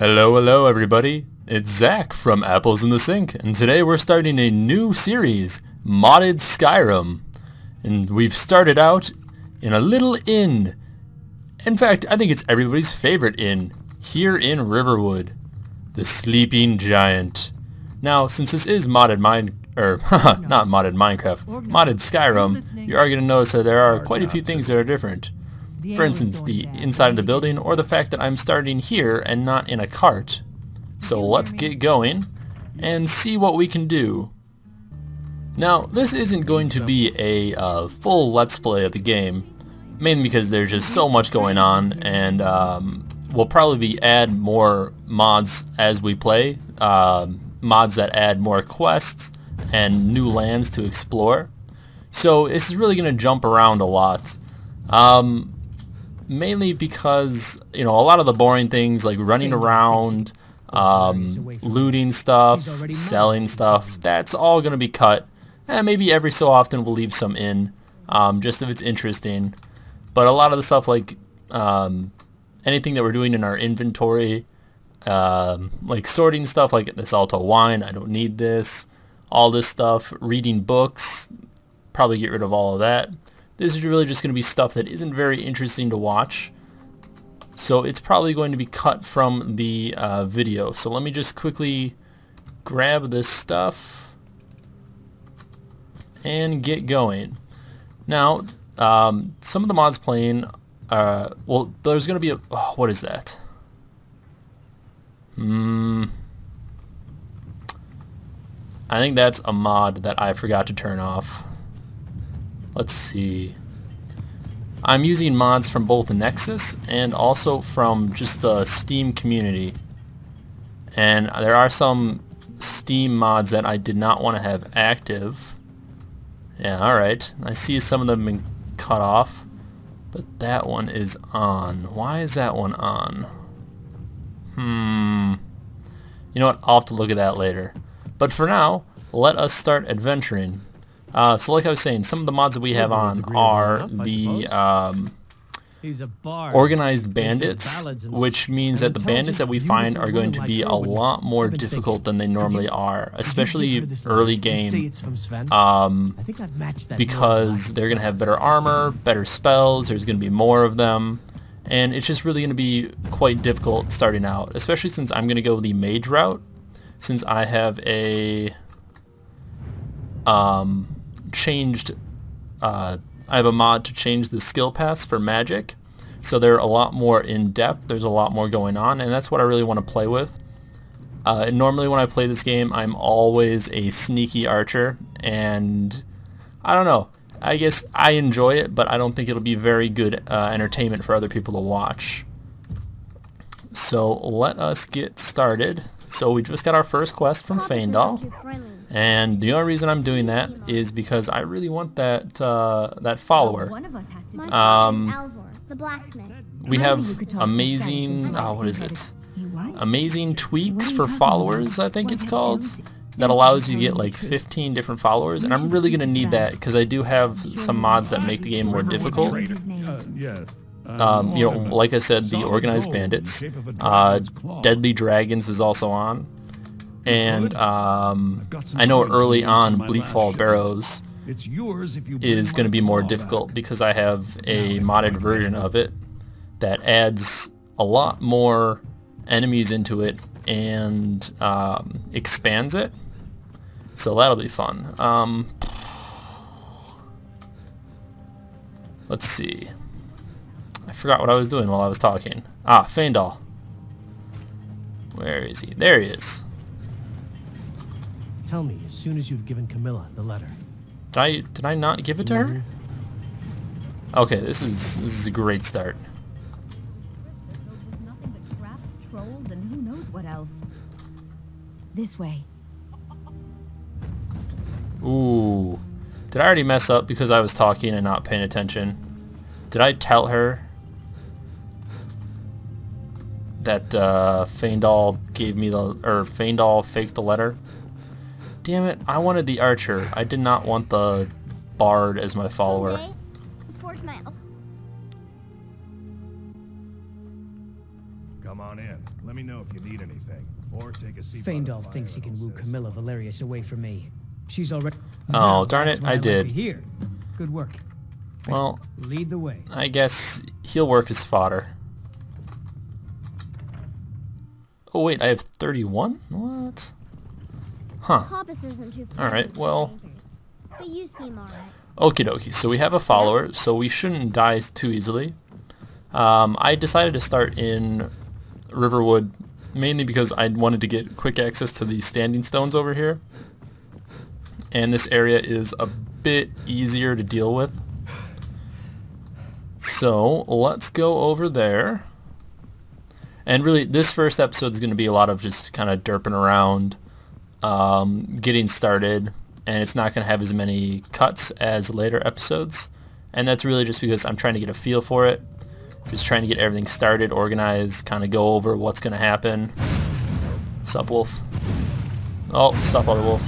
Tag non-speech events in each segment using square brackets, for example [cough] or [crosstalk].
Hello, hello everybody. It's Zach from Apples in the Sink, and today we're starting a new series, Modded Skyrim. And we've started out in a little inn. In fact, I think it's everybody's favorite inn, here in Riverwood. The Sleeping Giant. Now, since this is modded mine, or er, [laughs] not modded Minecraft, modded Skyrim, you are going to notice that there are quite a few things that are different. For instance, the inside of the building, or the fact that I'm starting here and not in a cart. So let's get going and see what we can do. Now, this isn't going to be a uh, full Let's Play of the game, mainly because there's just so much going on, and um, we'll probably be add more mods as we play, uh, mods that add more quests and new lands to explore. So this is really going to jump around a lot. Um, mainly because, you know, a lot of the boring things like running around, um, looting stuff, selling stuff, that's all going to be cut. And maybe every so often we'll leave some in, um, just if it's interesting. But a lot of the stuff like um, anything that we're doing in our inventory, um, like sorting stuff like this Alto wine, I don't need this. All this stuff, reading books, probably get rid of all of that. This is really just going to be stuff that isn't very interesting to watch. So it's probably going to be cut from the uh, video. So let me just quickly grab this stuff and get going. Now, um, some of the mods playing, uh, well, there's going to be a, oh, what is that? Hmm. I think that's a mod that I forgot to turn off. Let's see. I'm using mods from both Nexus and also from just the Steam community. And there are some Steam mods that I did not want to have active. Yeah, alright. I see some of them been cut off. But that one is on. Why is that one on? Hmm. You know what? I'll have to look at that later. But for now, let us start adventuring. Uh, so like I was saying, some of the mods that we have on are the um, organized bandits, which means that the bandits that we find are going to be a lot more difficult than they normally are, especially early game, um, because they're going to have better armor, better spells, there's going to be more of them, and it's just really going to be quite difficult starting out, especially since I'm going to go the mage route, since I have a um, changed, uh, I have a mod to change the skill paths for magic, so they're a lot more in-depth, there's a lot more going on, and that's what I really want to play with. Uh, normally when I play this game, I'm always a sneaky archer, and I don't know, I guess I enjoy it, but I don't think it'll be very good uh, entertainment for other people to watch. So let us get started. So we just got our first quest from Faendal. And the only reason I'm doing that is because I really want that uh, that follower. Um, we have amazing, oh, what is it? Amazing tweaks for followers, I think it's called. That allows you to get like 15 different followers, and I'm really going to need that because I do have some mods that make the game more difficult. Um, you know, like I said, the Organized Bandits. Uh, Deadly Dragons is also on. And um, I know early on Bleakfall Barrows is going to be more difficult because I have a modded version of it that adds a lot more enemies into it and um, expands it. So that'll be fun. Um, let's see. I forgot what I was doing while I was talking. Ah, Faendal. Where is he? There he is. Tell me as soon as you've given Camilla the letter. Did I did I not give it to her? Okay, this is this is a great start. This way. Ooh. Did I already mess up because I was talking and not paying attention? Did I tell her that uh, Faendal gave me the, or Faendal faked the letter? Damn it, I wanted the archer. I did not want the bard as my follower. Come on in. Let me know if you need anything. Or take a seat. by Faendal thinks he can woo say Camilla Valerius away from me. She's already. Oh, darn it, what I did. to hear. Good work. Well, Lead the way. I guess he'll work as fodder. Oh wait, I have 31? What? Huh. Hoppus isn't too All right, well- But you seem alright. Okie dokie, so we have a follower, so we shouldn't die too easily. Um, I decided to start in Riverwood mainly because I wanted to get quick access to the standing stones over here. And this area is a bit easier to deal with. So let's go over there. And really, this first episode is going to be a lot of just kind of derping around, um, getting started, and it's not going to have as many cuts as later episodes. And that's really just because I'm trying to get a feel for it, just trying to get everything started, organized, kind of go over what's going to happen. Sup, Wolf? Oh, sup, other Wolf.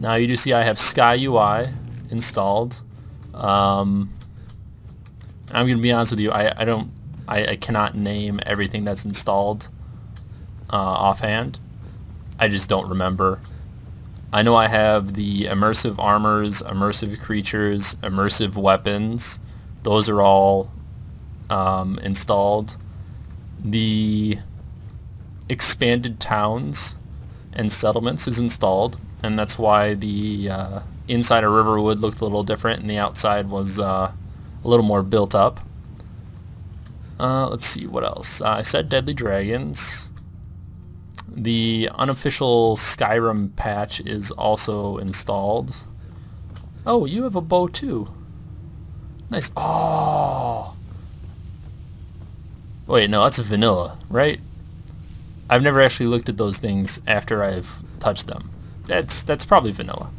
Now you do see I have Sky UI installed. Um, I'm gonna be honest with you. I, I don't I, I cannot name everything that's installed uh, offhand. I just don't remember. I know I have the immersive armors, immersive creatures, immersive weapons. Those are all um, installed. The expanded towns and settlements is installed, and that's why the uh, inside of Riverwood looked a little different and the outside was uh, a little more built up. Uh, let's see, what else? Uh, I said Deadly Dragons. The unofficial Skyrim patch is also installed. Oh, you have a bow too. Nice. Oh! Wait, no, that's a vanilla, right? I've never actually looked at those things after I've touched them. That's that's probably vanilla.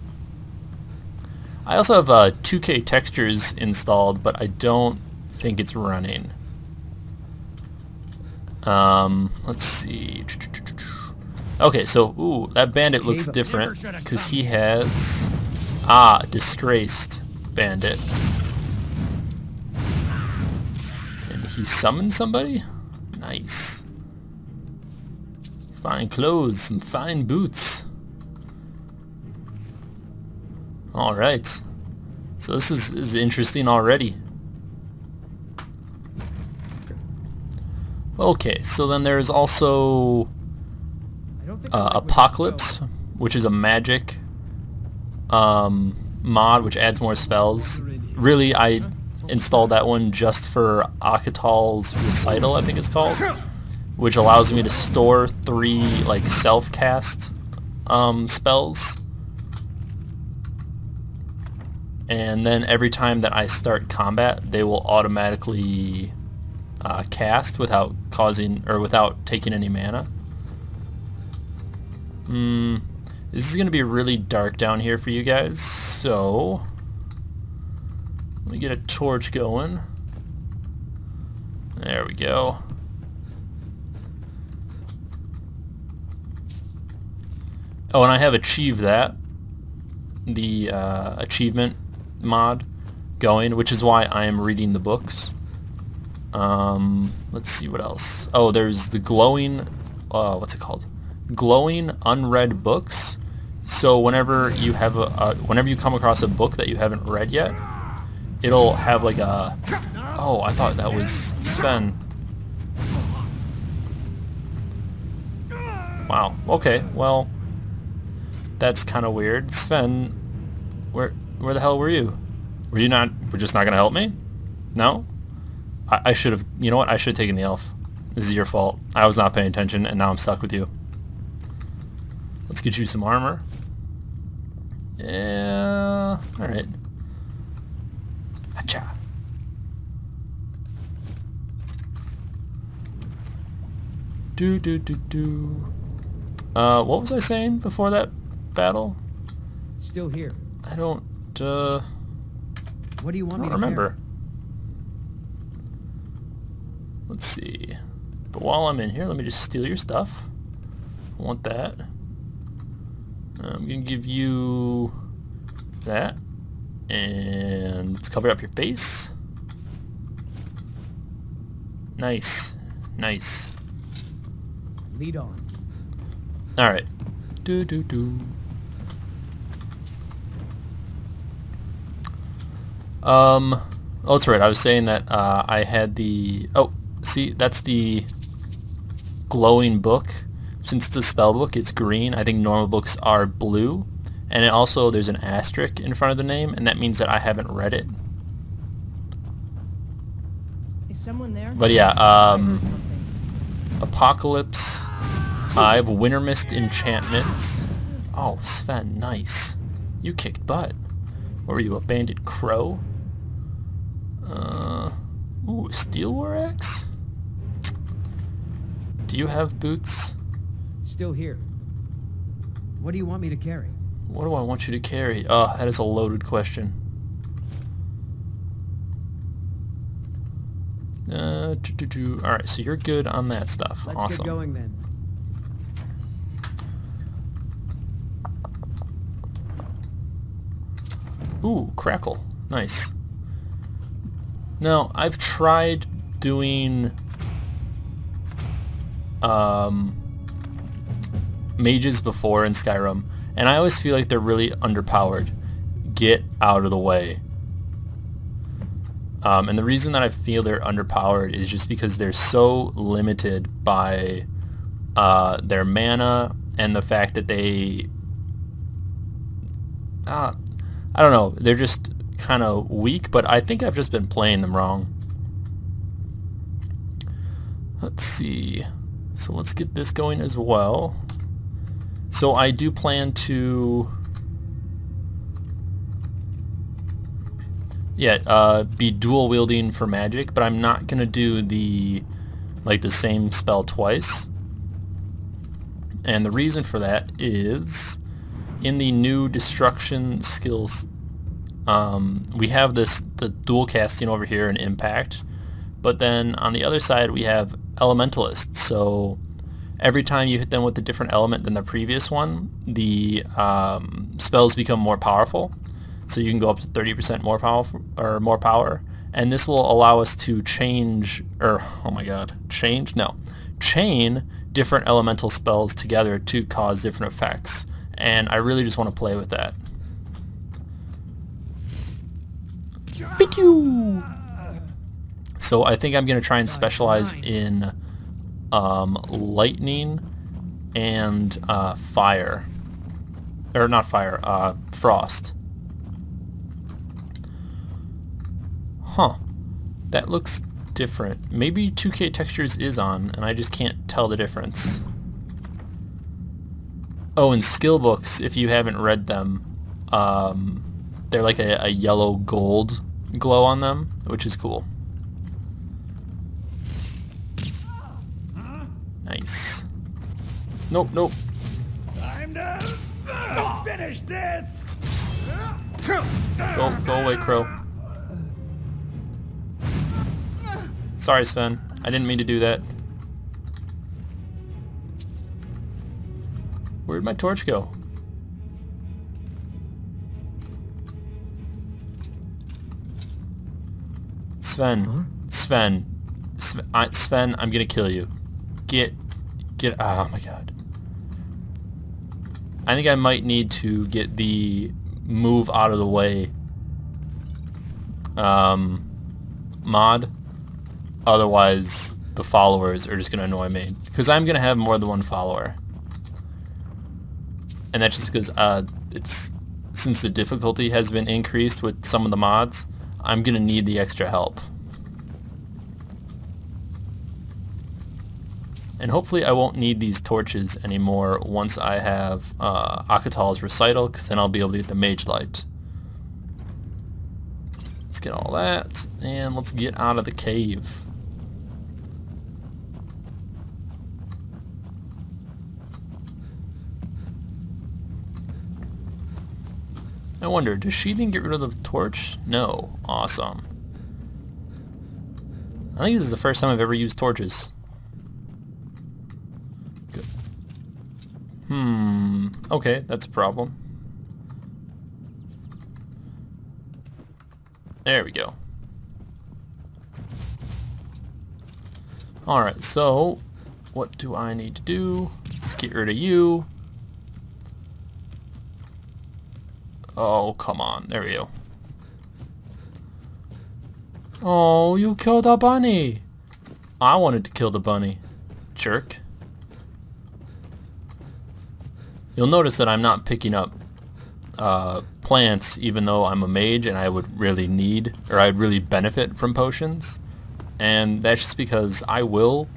I also have uh, 2K textures installed, but I don't think it's running. Um, let's see. Okay, so ooh, that bandit looks different because he has ah disgraced bandit, and he summoned somebody. Nice. Fine clothes, some fine boots. All right. So this is, is interesting already. Okay, so then there's also I don't think uh, Apocalypse, which is a magic um, mod which adds more spells. Really, I installed that one just for Akatal's Recital, I think it's called, which allows me to store three like self-cast um, spells. And then every time that I start combat, they will automatically uh, cast without causing or without taking any mana. Hmm. This is going to be really dark down here for you guys, so let me get a torch going. There we go. Oh, and I have achieved that, the uh, achievement mod going, which is why I am reading the books. Um, let's see what else. Oh, there's the glowing, uh, what's it called? Glowing unread books. So whenever you have a, uh, whenever you come across a book that you haven't read yet, it'll have like a, oh, I thought that was Sven. Wow. Okay. Well, that's kind of weird. Sven, where where the hell were you? Were you not? Were just not gonna help me? No. I should have. You know what? I should have taken the elf. This is your fault. I was not paying attention, and now I'm stuck with you. Let's get you some armor. Yeah. All right. Hacha. Do do do do. Uh, what was I saying before that battle? Still here. I don't. Uh, What do you want me don't to remember. Let's see. But while I'm in here, let me just steal your stuff. I want that. I'm gonna give you that. And let's cover up your face. Nice. Nice. Lead on. Alright. Do do do. Um, oh, that's right. I was saying that uh, I had the... Oh, see, that's the glowing book. Since it's a spell book, it's green. I think normal books are blue. And also, there's an asterisk in front of the name, and that means that I haven't read it. Is someone there? But yeah, um. Apocalypse. I have Wintermyst enchantments. Oh, Sven, nice. You kicked butt. What were you, a banded crow? Uh, ooh, Steel War Axe? Do you have boots? Still here. What do you want me to carry? What do I want you to carry? Oh, that is a loaded question. Uh, doo -doo -doo. Alright, so you're good on that stuff. Let's awesome. get going then. Ooh, crackle. Nice. Now, I've tried doing um, mages before in Skyrim, and I always feel like they're really underpowered. Get out of the way. Um, and the reason that I feel they're underpowered is just because they're so limited by uh, their mana and the fact that they... Uh, I don't know, they're just kind of weak, but I think I've just been playing them wrong. Let's see. So let's get this going as well. So I do plan to... Yeah, uh, be dual wielding for magic, but I'm not gonna do the like the same spell twice. And the reason for that is in the new destruction skills um, we have this the dual casting over here in impact but then on the other side we have elementalist so every time you hit them with a different element than the previous one the um, spells become more powerful. So you can go up to 30% more powerful or more power. And this will allow us to change or oh my god change? No. Chain different elemental spells together to cause different effects. And I really just want to play with that. So I think I'm going to try and specialize in um, lightning and uh, fire. Or not fire, uh, frost. Huh. That looks different. Maybe 2K Textures is on, and I just can't tell the difference. Oh, and skill books, if you haven't read them, um, they're like a, a yellow gold glow on them, which is cool. Nice. Nope, nope. Time to finish this. Go, go away, Crow. Sorry, Sven. I didn't mean to do that. Where'd my torch go? Sven. Sven. Sven, I, Sven, I'm gonna kill you. Get, get, oh my god. I think I might need to get the move out of the way um, mod. Otherwise, the followers are just gonna annoy me. Because I'm gonna have more than one follower and that's just because uh, it's since the difficulty has been increased with some of the mods, I'm gonna need the extra help. And hopefully I won't need these torches anymore once I have uh, Akatal's Recital, because then I'll be able to get the Mage Light. Let's get all that, and let's get out of the cave. I wonder, does sheathing get rid of the torch? No. Awesome. I think this is the first time I've ever used torches. Good. Hmm. Okay, that's a problem. There we go. Alright, so what do I need to do? Let's get rid of you. Oh, come on. There we go. Oh, you killed a bunny. I wanted to kill the bunny. Jerk. You'll notice that I'm not picking up uh, plants even though I'm a mage and I would really need or I'd really benefit from potions. And that's just because I will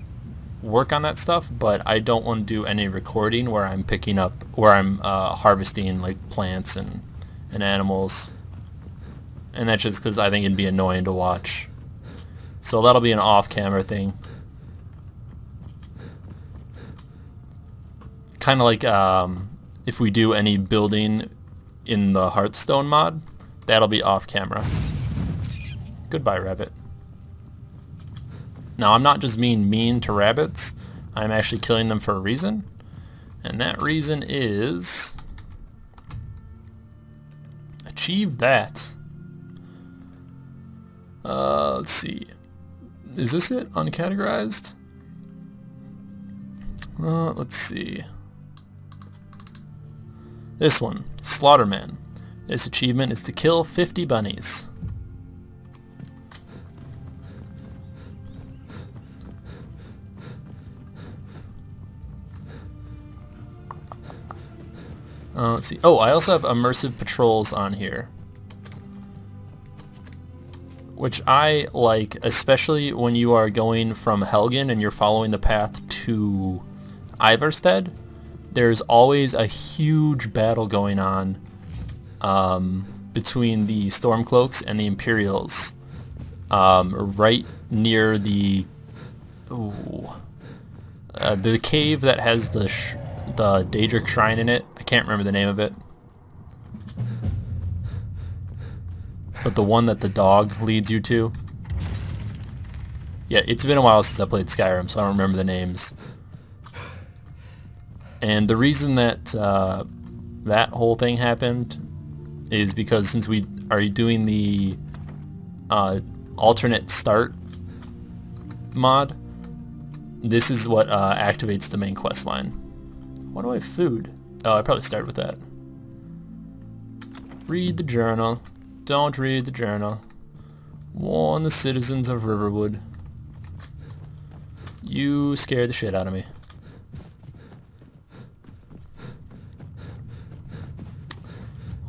work on that stuff, but I don't want to do any recording where I'm picking up, where I'm uh, harvesting like plants and, and animals. And that's just because I think it'd be annoying to watch. So that'll be an off-camera thing. Kind of like um, if we do any building in the Hearthstone mod, that'll be off-camera. Goodbye, rabbit. Now, I'm not just being mean to rabbits. I'm actually killing them for a reason. And that reason is... Achieve that. Uh, let's see. Is this it? Uncategorized? Uh, let's see. This one, Slaughterman. This achievement is to kill 50 bunnies. Uh, let's see. Oh, I also have immersive patrols on here. Which I like, especially when you are going from Helgen and you're following the path to Ivarstead. There's always a huge battle going on um, between the Stormcloaks and the Imperials. Um, right near the... Ooh, uh, the cave that has the the Daedric Shrine in it. I can't remember the name of it. But the one that the dog leads you to. Yeah, it's been a while since I played Skyrim, so I don't remember the names. And the reason that uh, that whole thing happened is because since we are doing the uh, alternate start mod, this is what uh, activates the main quest line. Why do I have food? Oh, I probably started with that. Read the journal. Don't read the journal. Warn the citizens of Riverwood. You scared the shit out of me.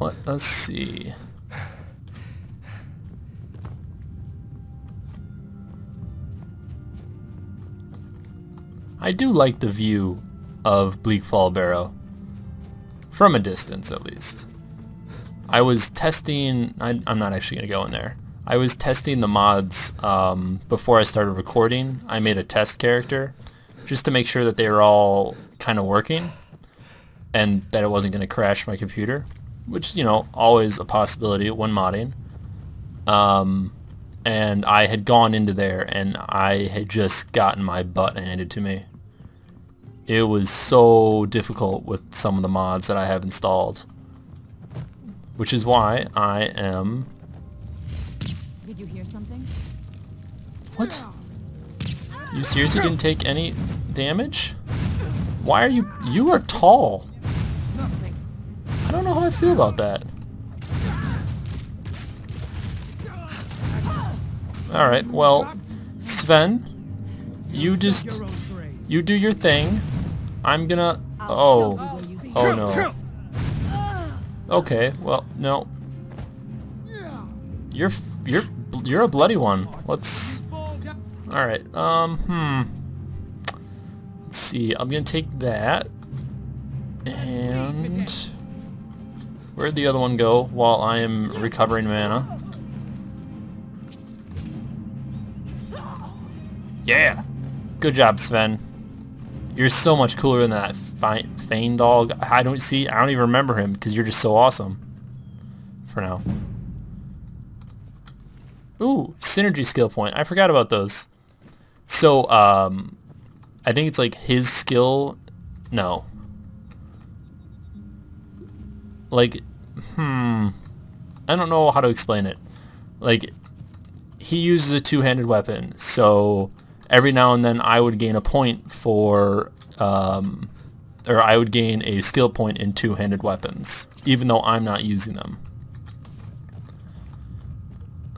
What? Let's see. I do like the view of Bleakfall Barrow. From a distance, at least. I was testing... I, am not actually going to go in there. I was testing the mods um, before I started recording. I made a test character just to make sure that they were all kind of working and that it wasn't going to crash my computer, which, you know, always a possibility when modding. Um, and I had gone into there and I had just gotten my butt handed to me it was so difficult with some of the mods that I have installed. Which is why I am... Did you hear something? What? You seriously didn't take any damage? Why are you... You are tall. I don't know how I feel about that. Alright, well, Sven, you just... You do your thing. I'm gonna... Oh. Oh no. Okay, well, no. You're... You're... You're a bloody one. Let's... Alright, um, hmm. Let's see, I'm gonna take that. And... Where'd the other one go while I am recovering mana? Yeah! Good job, Sven. You're so much cooler than that Faendal. I don't see. I don't even remember him because you're just so awesome. For now. Ooh, synergy skill point. I forgot about those. So, um, I think it's like his skill. No. Like, hmm. I don't know how to explain it. Like, he uses a two-handed weapon, so every now and then I would gain a point for, um, or I would gain a skill point in two-handed weapons, even though I'm not using them.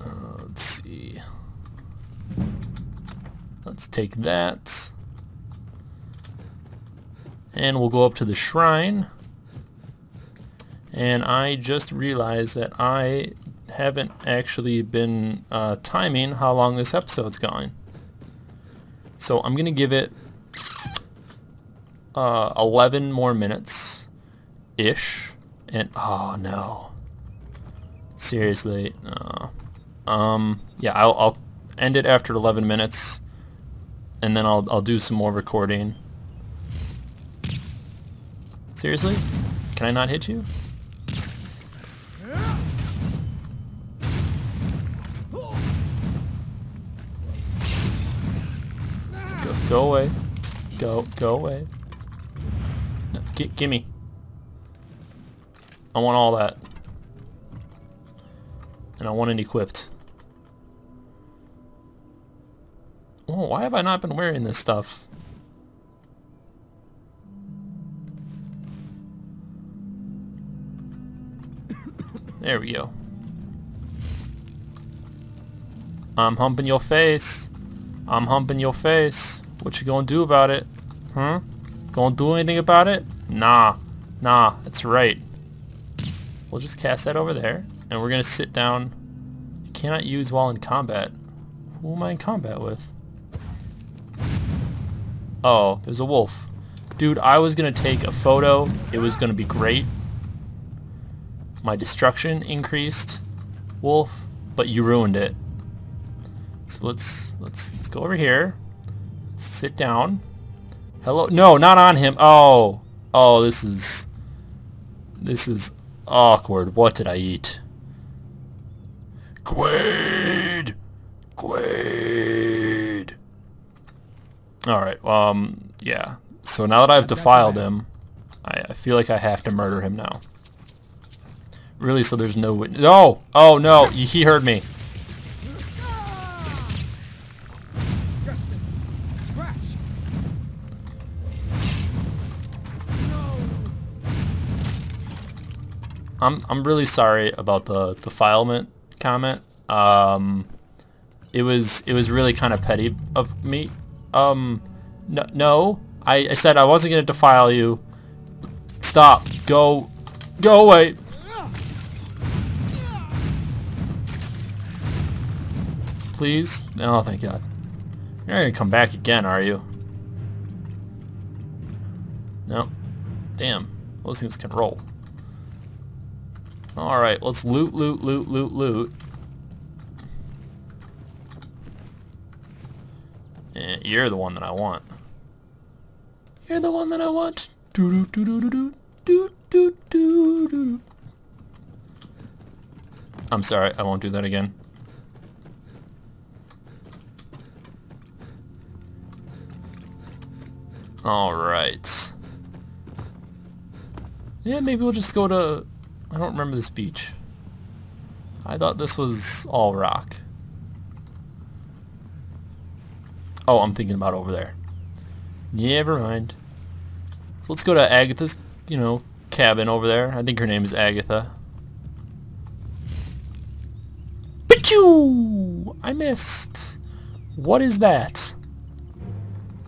Uh, let's see. Let's take that. And we'll go up to the shrine. And I just realized that I haven't actually been uh, timing how long this episode's going. So I'm going to give it uh, 11 more minutes-ish. And, oh no. Seriously, no. Um, yeah, I'll, I'll end it after 11 minutes. And then I'll, I'll do some more recording. Seriously? Can I not hit you? Go, away. Go, go away. No, gimme. I want all that. And I want it equipped. Oh, why have I not been wearing this stuff? [coughs] There we go. I'm humping your face. I'm humping your face. What you gonna do about it? Huh? Gonna do anything about it? Nah. Nah, that's right. We'll just cast that over there. And we're gonna sit down. You cannot use while in combat. Who am I in combat with? Oh, there's a wolf. Dude, I was gonna take a photo. It was gonna be great. My destruction increased, wolf, but you ruined it. So let's let's let's go over here. Sit down. Hello? No, not on him. Oh, oh, this is this is awkward. What did I eat? Quaid, Quaid. All right. Um. Yeah. So now that I've defiled him, I, I feel like I have to murder him now. Really? So there's no witness? No! Oh no! He heard me. I'm I'm really sorry about the defilement comment. Um, it was it was really kind of petty of me. Um, no, no, I I said I wasn't gonna defile you. Stop. Go. Go away. Please? Oh, thank God. You're not gonna come back again, are you? No. Damn. Those things can roll. Alright, let's loot, loot, loot, loot, loot. Eh, you're the one that I want. You're the one that I want. Doo doo doo doo doo doo doo doo doo. I'm sorry, I won't do that again. Alright. Yeah, maybe we'll just go to... I don't remember this beach. I thought this was all rock. Oh, I'm thinking about over there. Never mind. So let's go to Agatha's, you know, cabin over there. I think her name is Agatha. Pichu! I missed. What is that?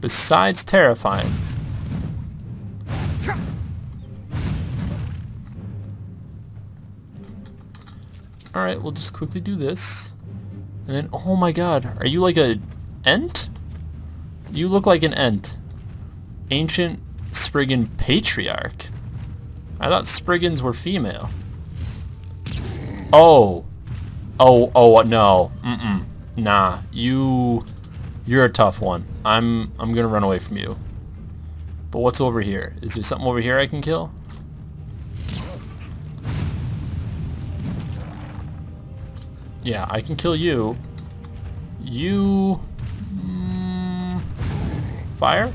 Besides terrifying. Alright, we'll just quickly do this. And then, oh my god, are you like a ent? You look like an ent. Ancient Spriggan Patriarch. I thought Spriggans were female. Oh. Oh, oh, uh, no. Mm-mm. Nah, you... You're a tough one. I'm I'm gonna run away from you. But what's over here? Is there something over here I can kill? Yeah, I can kill you. You... Mm, fire?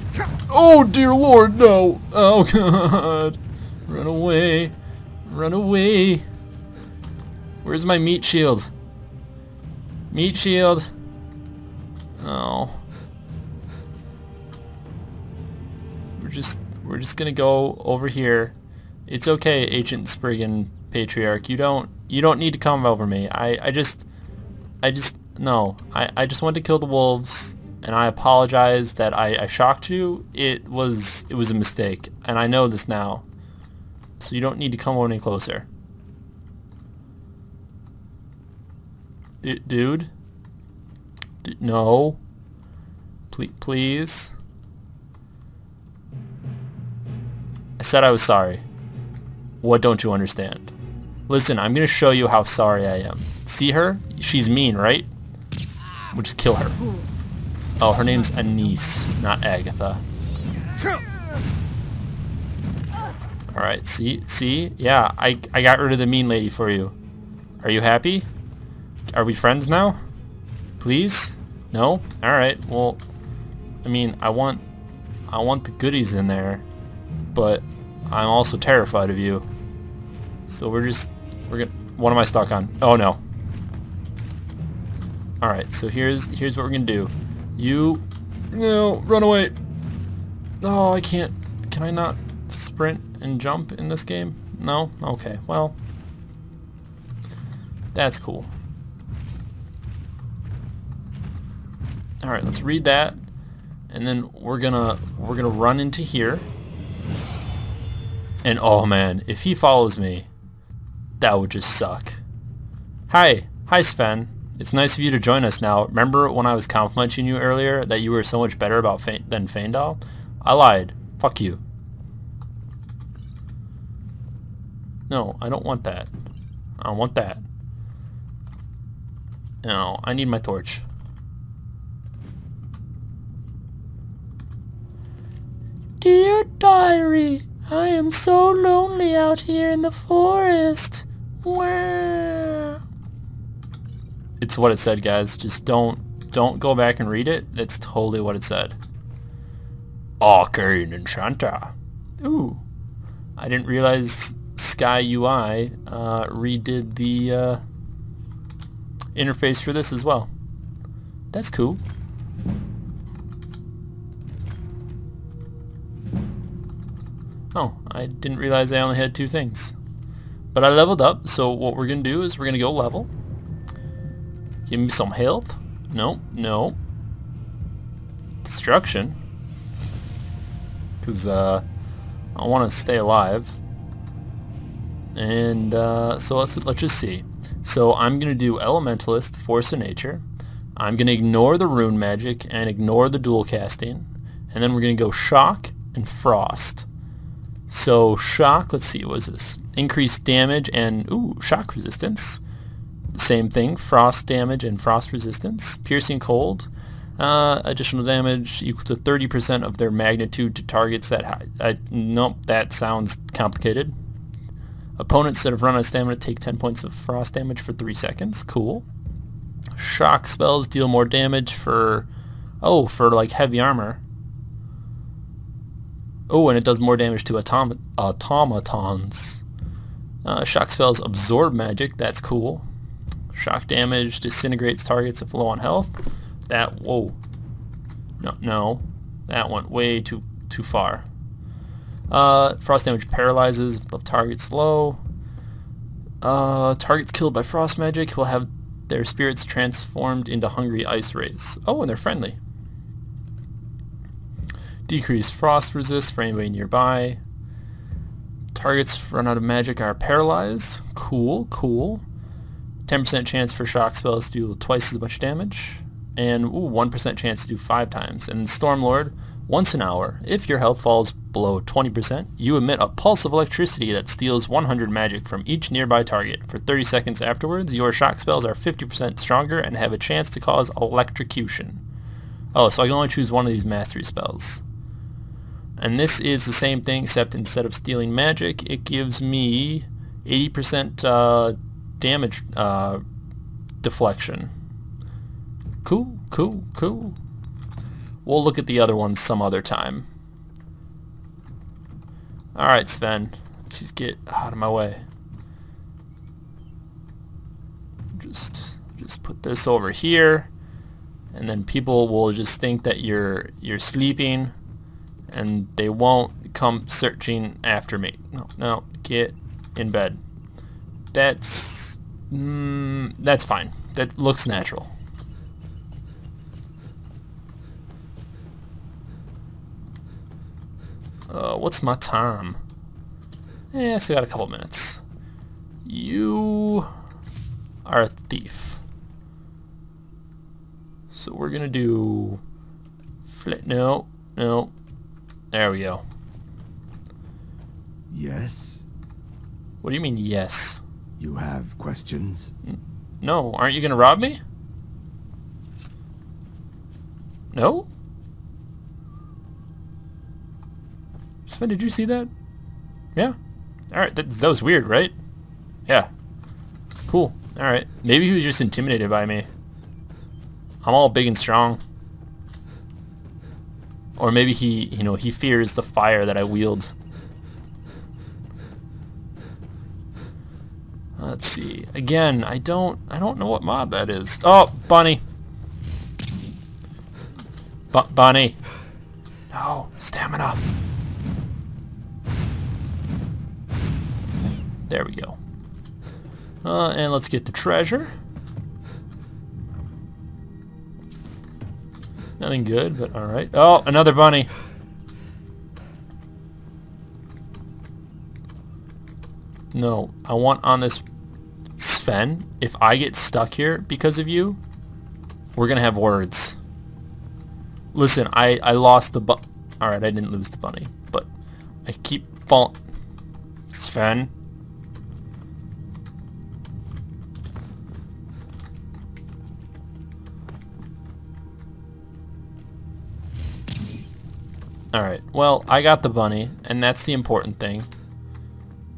Oh, dear lord, no! Oh, [laughs] God! Run away. Run away. Where's my meat shield? Meat shield. Oh. We're just we're just gonna go over here. It's okay, Ancient Spriggan Patriarch. You don't you don't need to come over me. I I just I just no. I I just want to kill the wolves, and I apologize that I I shocked you. It was it was a mistake, and I know this now. So you don't need to come any closer. D dude? D no. Please, please. I said I was sorry. What don't you understand? Listen, I'm gonna show you how sorry I am. See her? She's mean, right? We'll just kill her. Oh, her name's Anise, not Agatha. Alright, see? See? Yeah, I, I got rid of the mean lady for you. Are you happy? Are we friends now? Please? No? Alright, well, I mean, I want, I want the goodies in there, but I'm also terrified of you. So we're just, we're gonna, what am I stuck on? Oh no. Alright, so here's, here's what we're gonna do. You, no, run away. Oh, I can't, can I not sprint and jump in this game? No? Okay, well, that's cool. Alright, let's read that. And then we're gonna we're gonna run into here. And oh man, if he follows me, that would just suck. Hi, hi Sven. It's nice of you to join us now. Remember when I was complimenting you earlier that you were so much better about Fe than Faendal? I lied. Fuck you. No, I don't want that. I don't want that. No, I need my torch. Dear diary, I am so lonely out here in the forest. It's what it said, guys. Just don't don't go back and read it. That's totally what it said. Arcane Enchanter. Ooh. I didn't realize Sky UI uh, redid the uh, interface for this as well. That's cool. Oh, I didn't realize I only had two things. But I leveled up, so what we're going to do is we're going to go level. Give me some health. No, no. Destruction. Because uh, I want to stay alive. And uh, so let's, let's just see. So I'm going to do Elementalist, Force of Nature. I'm going to ignore the Rune Magic and ignore the dual casting. And then we're going to go Shock and Frost. So shock, let's see, what is this? Increased damage and, ooh, shock resistance. Same thing, frost damage and frost resistance. Piercing cold, uh, additional damage equal to 30% of their magnitude to targets that high. I, nope, that sounds complicated. Opponents that have run out of stamina take 10 points of frost damage for 3 seconds. Cool. Shock spells deal more damage for, oh, for like heavy armor. Oh, and it does more damage to autom automatons. Uh, shock spells absorb magic. That's cool. Shock damage disintegrates targets if low on health. That whoa. No, no, that went way too too far. Uh, frost damage paralyzes if the target's low. Uh, targets killed by frost magic will have their spirits transformed into hungry ice rays. Oh, and they're friendly. Decrease frost resist for anybody nearby. Targets run out of magic are paralyzed. Cool, cool. 10% chance for shock spells to do twice as much damage. And 1% chance to do 5 times. And Stormlord, once an hour, if your health falls below 20%, you emit a pulse of electricity that steals 100 magic from each nearby target. For 30 seconds afterwards, your shock spells are 50% stronger and have a chance to cause electrocution. Oh, so I can only choose one of these mastery spells. And this is the same thing except instead of stealing magic, it gives me 80% uh, damage uh, deflection. Cool, cool, cool. We'll look at the other ones some other time. Alright, Sven. Just get out of my way. Just just put this over here and then people will just think that you're you're sleeping and they won't come searching after me. No, no, get in bed. That's... Mm, that's fine. That looks natural. Uh, what's my time? Yeah, still got a couple minutes. You are a thief. So we're gonna do... No, no. There we go. Yes? What do you mean, yes? You have questions? No, aren't you gonna rob me? No? Sven, did you see that? Yeah? Alright, that, that was weird, right? Yeah. Cool. Alright. Maybe he was just intimidated by me. I'm all big and strong. Or maybe he, you know, he fears the fire that I wield. Let's see. Again, I don't I don't know what mod that is. Oh, Bunny. Bu Bunny. No, stamina. There we go. Uh, and let's get the treasure. Nothing good, but alright. Oh, another bunny. No, I want on this Sven, if I get stuck here because of you, we're gonna have words. Listen, I, I lost the bu- Alright, I didn't lose the bunny, but I keep falling. Sven? Alright, well, I got the bunny, and that's the important thing.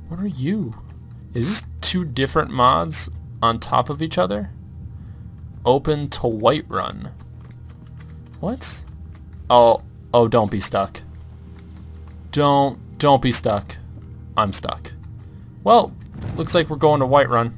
What are you? Is this two different mods on top of each other? Open to Whiterun. What? Oh, oh, don't be stuck. Don't, don't be stuck. I'm stuck. Well, looks like we're going to Whiterun.